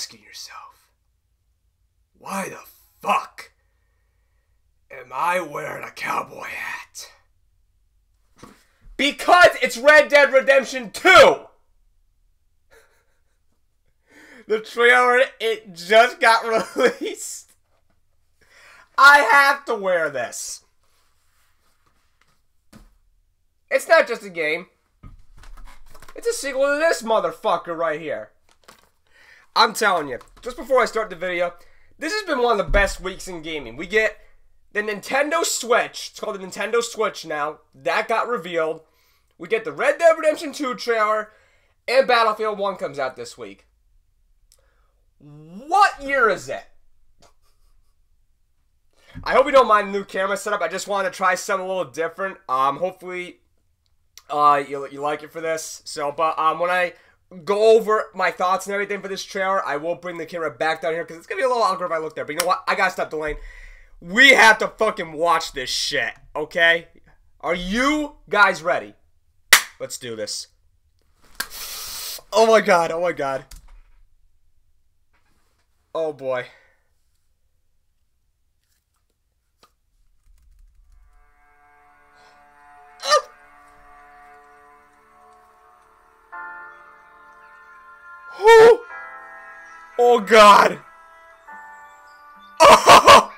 asking yourself, why the fuck am I wearing a cowboy hat? Because it's Red Dead Redemption 2! The trailer, it just got released. I have to wear this. It's not just a game. It's a sequel to this motherfucker right here. I'm telling you, just before I start the video, this has been one of the best weeks in gaming. We get the Nintendo Switch. It's called the Nintendo Switch now. That got revealed. We get the Red Dead Redemption 2 trailer, and Battlefield 1 comes out this week. What year is it? I hope you don't mind the new camera setup. I just wanted to try something a little different. Um, hopefully, uh, you, you like it for this. So, but um, when I go over my thoughts and everything for this trailer, I will bring the camera back down here because it's gonna be a little awkward if I look there. But you know what? I gotta stop delaying. We have to fucking watch this shit. Okay? Are you guys ready? Let's do this. Oh my god! Oh my god! Oh boy. Oh, oh God. Oh.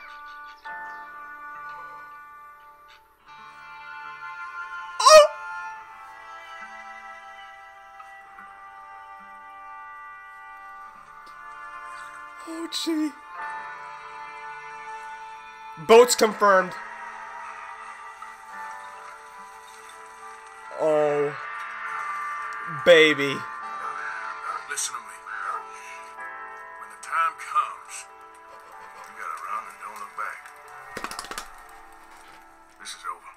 Oh. Oh, gee. Boats confirmed. Oh, baby. Listen to me. When the time comes, you gotta run and don't look back. This is over.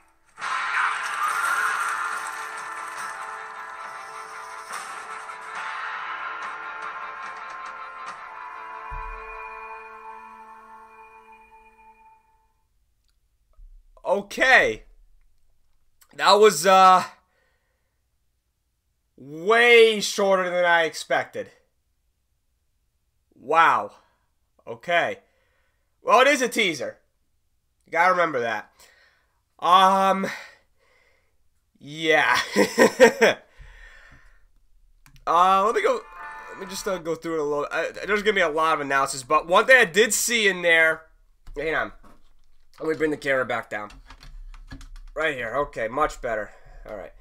Okay. That was uh way shorter than I expected. Wow. Okay. Well, it is a teaser. You gotta remember that. Um. Yeah. uh, let me go. Let me just uh, go through it a little. Uh, there's gonna be a lot of analysis, but one thing I did see in there. Hang on. Let me bring the camera back down. Right here. Okay, much better. All right.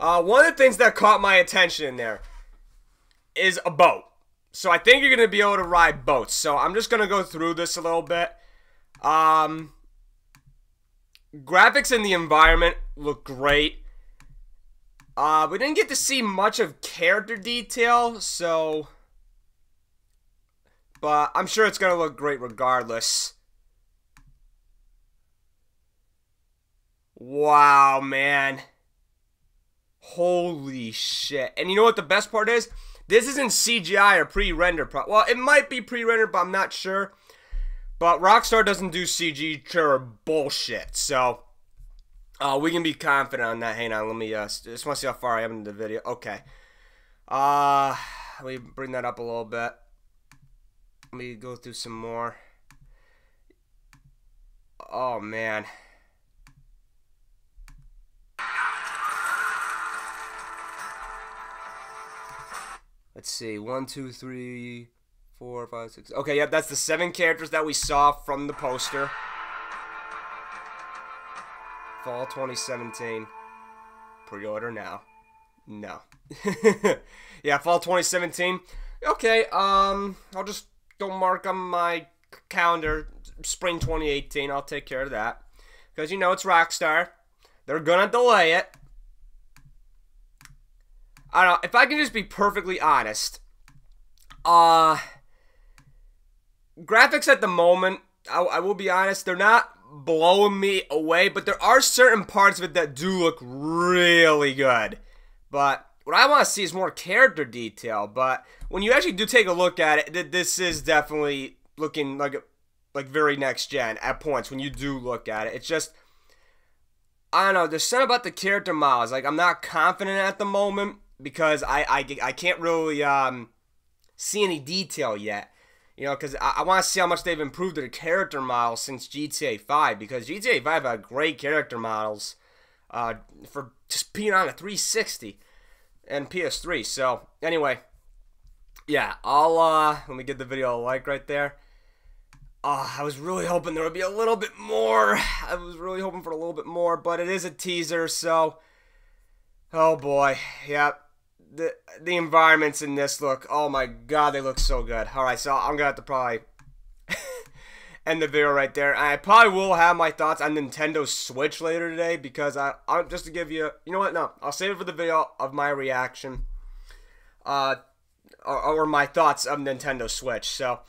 Uh, one of the things that caught my attention in there is a boat. So I think you're going to be able to ride boats. So I'm just going to go through this a little bit. Um, graphics in the environment look great. Uh, we didn't get to see much of character detail, so... But I'm sure it's going to look great regardless. Wow, man. Holy shit. And you know what the best part is? This isn't CGI or pre-rendered. Pro- well, it might be pre-rendered, but I'm not sure. But Rockstar doesn't do CG or bullshit. So, uh, we can be confident on that. Hang on, let me, uh, just want to see how far I am in the video. Okay. Uh, let me bring that up a little bit. Let me go through some more. Oh, man. Let's see. One, two, three, four, five, six. Okay, yep, that's the seven characters that we saw from the poster. Fall 2017. Pre-order now. No. yeah, fall 2017. Okay, um, I'll just go mark on my calendar spring 2018. I'll take care of that. Because, you know, it's Rockstar. They're gonna delay it. I don't know. If I can just be perfectly honest, uh, graphics at the moment, I, I will be honest, they're not blowing me away, but there are certain parts of it that do look really good. But what I want to see is more character detail. But when you actually do take a look at it, this is definitely looking like like very next gen at points when you do look at it. It's just I don't know. There's something about the character models. Like I'm not confident at the moment because I I, I can't really um, see any detail yet. You know, because I, I want to see how much they've improved their character models since GTA 5. Because GTA 5 had great character models uh, for just being on a 360 and PS3. So, anyway, yeah, I'll, uh, let me give the video a like right there. Uh, I was really hoping there would be a little bit more. I was really hoping for a little bit more, but it is a teaser, so. Oh boy, yep. The the environments in this look. Oh my god, they look so good. All right, so I'm gonna have to probably end the video right there. I probably will have my thoughts on Nintendo Switch later today because I I'm just to give you. You know what? No, I'll save it for the video of my reaction. Uh, or, or my thoughts of Nintendo Switch. So.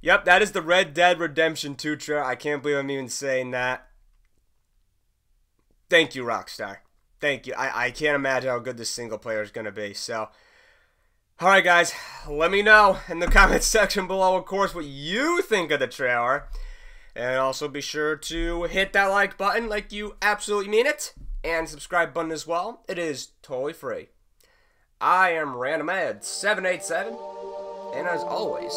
Yep, that is the Red Dead Redemption 2 trailer. I can't believe I'm even saying that. Thank you, Rockstar. Thank you. I, I can't imagine how good this single player is going to be. So, alright, guys. Let me know in the comments section below, of course, what you think of the trailer. And also be sure to hit that like button like you absolutely mean it. And subscribe button as well. It is totally free. I am RandomEd787. And as always,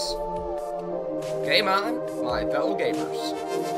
game on, my fellow gamers.